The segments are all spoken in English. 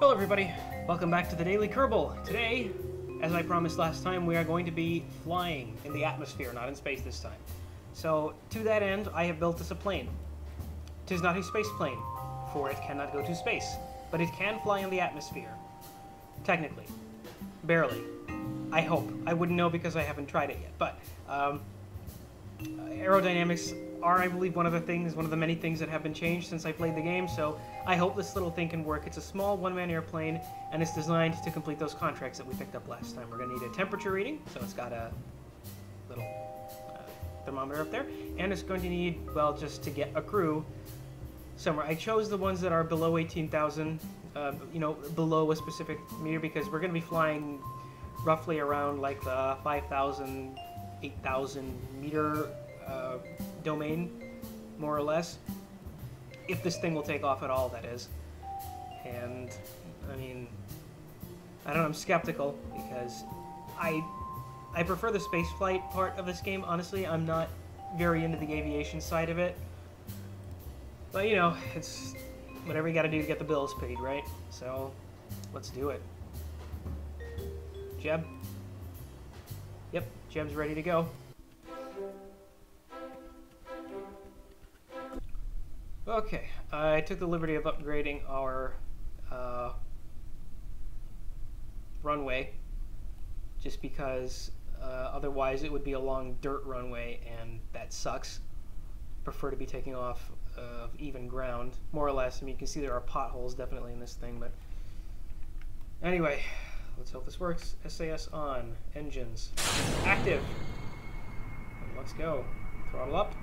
Hello everybody, welcome back to the Daily Kerbal. Today, as I promised last time, we are going to be flying in the atmosphere, not in space this time. So, to that end, I have built us a plane. Tis not a space plane, for it cannot go to space, but it can fly in the atmosphere. Technically. Barely. I hope. I wouldn't know because I haven't tried it yet, but um, aerodynamics are, I believe, one of the things, one of the many things that have been changed since I played the game, so I hope this little thing can work. It's a small one-man airplane, and it's designed to complete those contracts that we picked up last time. We're going to need a temperature reading, so it's got a little uh, thermometer up there, and it's going to need, well, just to get a crew somewhere. I chose the ones that are below 18,000, uh, you know, below a specific meter, because we're going to be flying roughly around like the 5,000, 8,000 meter uh, domain, more or less. If this thing will take off at all, that is. And, I mean, I don't know, I'm skeptical because I, I prefer the spaceflight part of this game, honestly. I'm not very into the aviation side of it. But, you know, it's whatever you gotta do to get the bills paid, right? So, let's do it. Jeb? Jeb's ready to go. Okay, I took the liberty of upgrading our uh, runway just because uh, otherwise it would be a long dirt runway and that sucks. Prefer to be taking off of even ground, more or less. I mean, you can see there are potholes definitely in this thing, but anyway, let's hope this works. SAS on, engines active. Let's go. Throttle up.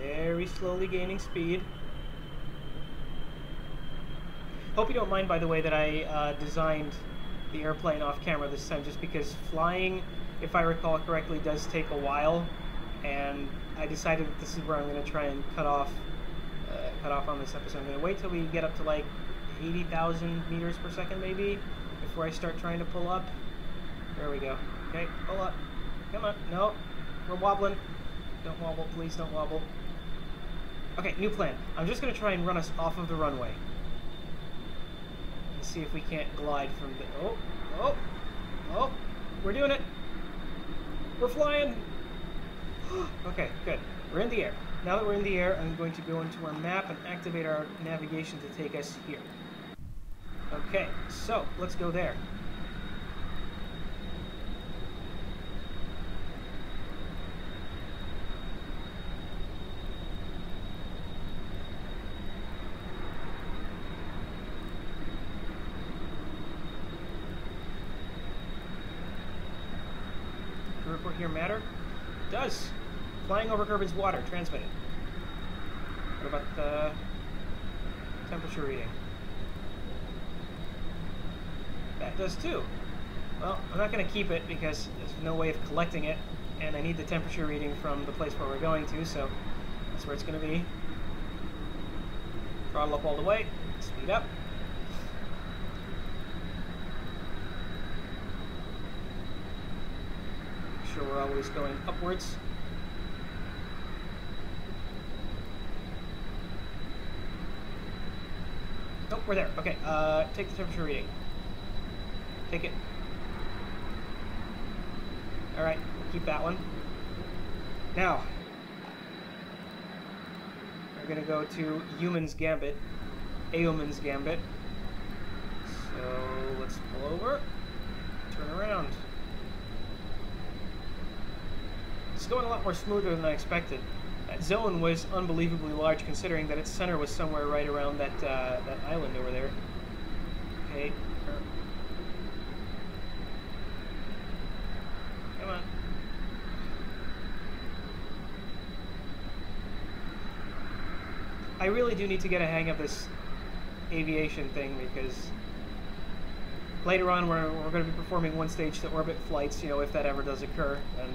Very slowly gaining speed. Hope you don't mind, by the way, that I uh, designed the airplane off camera this time, just because flying, if I recall correctly, does take a while, and I decided that this is where I'm going to try and cut off, cut off on this episode. I'm going to wait till we get up to like 80,000 meters per second, maybe, before I start trying to pull up. There we go. Okay, pull up. Come on. No, we're wobbling. Don't wobble, please. Don't wobble. Okay, new plan. I'm just going to try and run us off of the runway. Let's see if we can't glide from the... Oh, oh, oh, we're doing it. We're flying. okay, good. We're in the air. Now that we're in the air, I'm going to go into our map and activate our navigation to take us here. Okay, so let's go there. report here does. Flying over Kerbin's water, transmitted. What about the temperature reading? That does too. Well, I'm not going to keep it because there's no way of collecting it, and I need the temperature reading from the place where we're going to, so that's where it's going to be. Throttle up all the way, speed up. Make sure we're always going upwards. We're there. Okay, uh, take the temperature reading. Take it. Alright, keep that one. Now, we're gonna go to Human's Gambit. Eoman's Gambit. So, let's pull over. Turn around. It's going a lot more smoother than I expected. That zone was unbelievably large considering that its center was somewhere right around that, uh, that island over there. Okay. Come on. I really do need to get a hang of this aviation thing because later on we're, we're going to be performing one stage to orbit flights, you know, if that ever does occur. And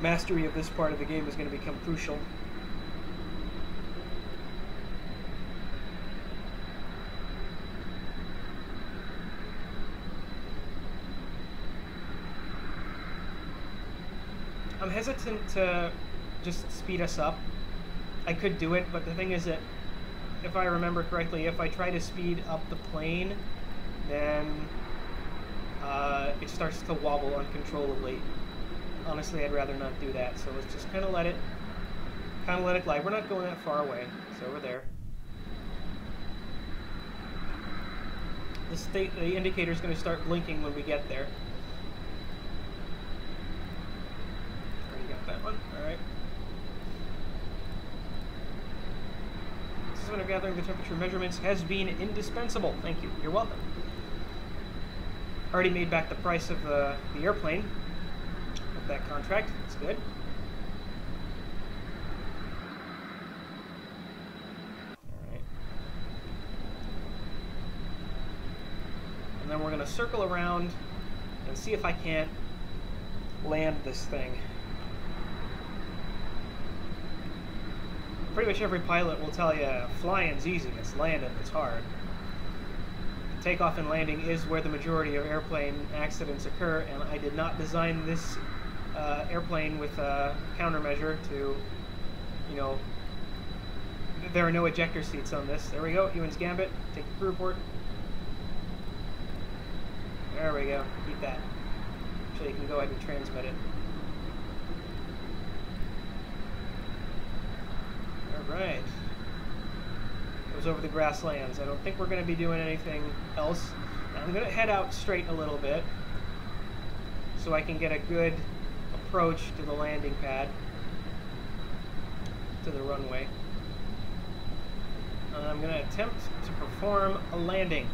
mastery of this part of the game is going to become crucial. I'm hesitant to just speed us up. I could do it, but the thing is that if I remember correctly, if I try to speed up the plane, then uh, it starts to wobble uncontrollably. Honestly, I'd rather not do that, so let's just kind of let it, kind of let it glide. We're not going that far away. It's over there. The state, the indicator is going to start blinking when we get there. Already got that one. All right. This System of gathering the temperature measurements has been indispensable. Thank you. You're welcome. Already made back the price of the, the airplane that contract. That's good. And then we're going to circle around and see if I can't land this thing. Pretty much every pilot will tell you flying's easy, it's landing that's hard. Takeoff and landing is where the majority of airplane accidents occur, and I did not design this uh, airplane with a countermeasure to, you know, there are no ejector seats on this. There we go, Ewan's Gambit, take the crew report. There we go. Keep that. So you can go ahead and transmit it. Alright. It was over the grasslands. I don't think we're going to be doing anything else. I'm going to head out straight a little bit so I can get a good approach to the landing pad, to the runway. And I'm going to attempt to perform a landing.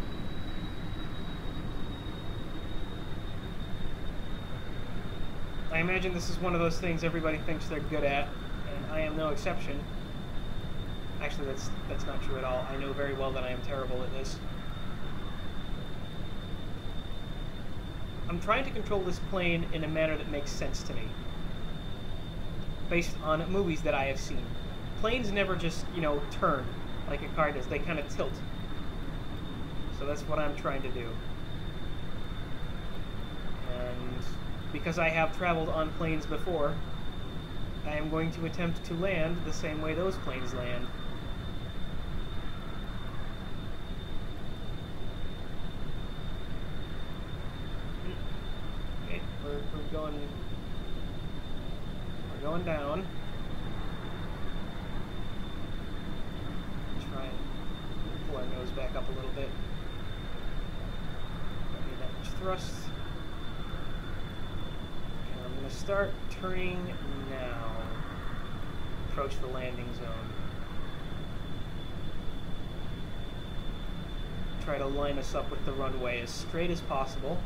I imagine this is one of those things everybody thinks they're good at, and I am no exception. Actually, that's that's not true at all. I know very well that I am terrible at this. I'm trying to control this plane in a manner that makes sense to me, based on movies that I have seen. Planes never just, you know, turn like a car does. They kind of tilt. So that's what I'm trying to do. And because I have traveled on planes before, I am going to attempt to land the same way those planes land. Okay, we're, we're going, down. Try and pull our nose back up a little bit. Don't need that much thrust And I'm going to start turning now. Approach the landing zone. Try to line us up with the runway as straight as possible.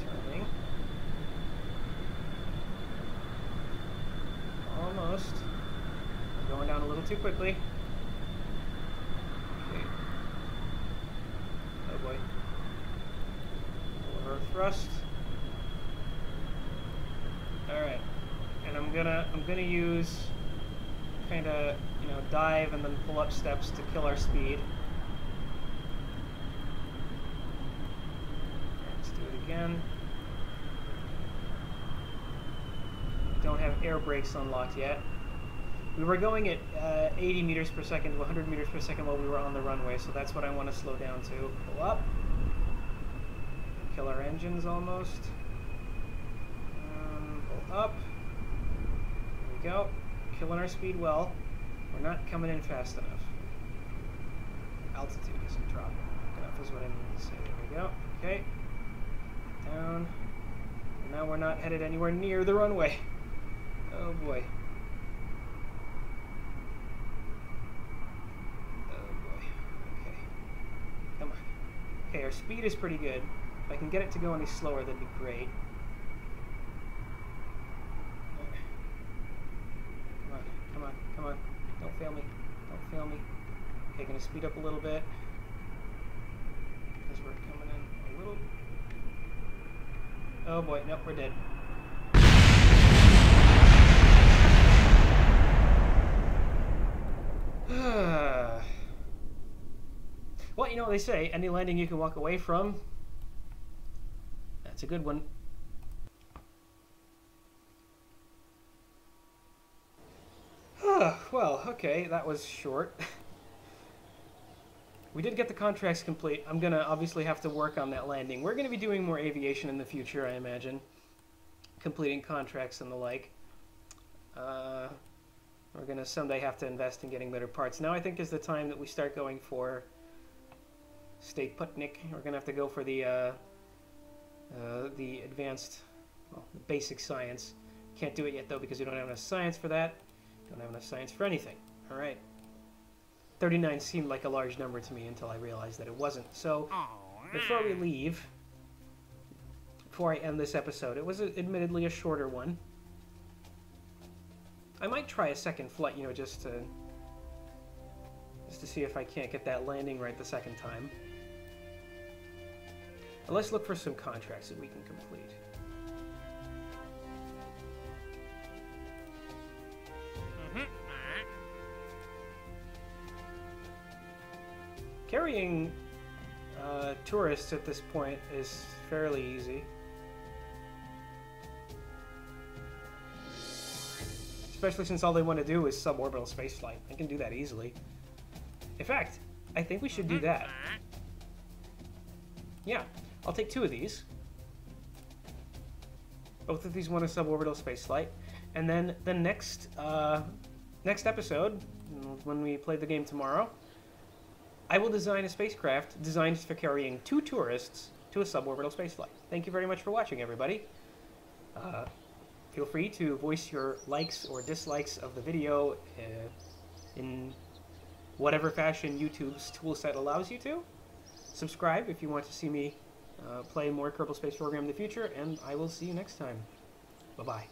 Turning. Almost. Going down a little too quickly. Oh boy! thrust. Alright. And I'm gonna I'm gonna use kinda, you know, dive and then pull up steps to kill our speed. Let's do it again. Don't have air brakes unlocked yet. We were going at uh, 80 meters per second to 100 meters per second while we were on the runway, so that's what I want to slow down to. Pull up kill our engines almost. Um, pull up. There we go. Killing our speed well. We're not coming in fast enough. Altitude isn't dropping enough is what I mean to say. There we go. Okay. Down. And now we're not headed anywhere near the runway. Oh boy. Oh boy. Okay. Come on. Okay, our speed is pretty good. If I can get it to go any slower, that'd be great. Come on, come on, come on. Don't fail me. Don't fail me. Okay, gonna speed up a little bit. Because we're coming in a little... Oh boy, nope, we're dead. Well, you know they say, any landing you can walk away from, that's a good one. well, okay, that was short. we did get the contracts complete. I'm going to obviously have to work on that landing. We're going to be doing more aviation in the future, I imagine. Completing contracts and the like. Uh, we're going to someday have to invest in getting better parts. Now I think is the time that we start going for Stayputnik. We're going to have to go for the, uh, uh, the advanced, well, the basic science. Can't do it yet, though, because we don't have enough science for that. Don't have enough science for anything. All right. 39 seemed like a large number to me until I realized that it wasn't. So, before we leave, before I end this episode, it was a, admittedly a shorter one. I might try a second flight, you know, just to just to see if I can't get that landing right the second time. And let's look for some contracts that we can complete. Carrying uh, tourists at this point is fairly easy. Especially since all they want to do is suborbital spaceflight. I can do that easily. In fact, I think we should do that. Yeah, I'll take two of these. Both of these want a suborbital spaceflight. And then the next, uh, next episode, when we play the game tomorrow, I will design a spacecraft designed for carrying two tourists to a suborbital spaceflight. Thank you very much for watching, everybody. Uh, feel free to voice your likes or dislikes of the video uh, in whatever fashion YouTube's toolset allows you to. Subscribe if you want to see me Uh, play more Kerbal Space Program in the future, and I will see you next time. Bye-bye.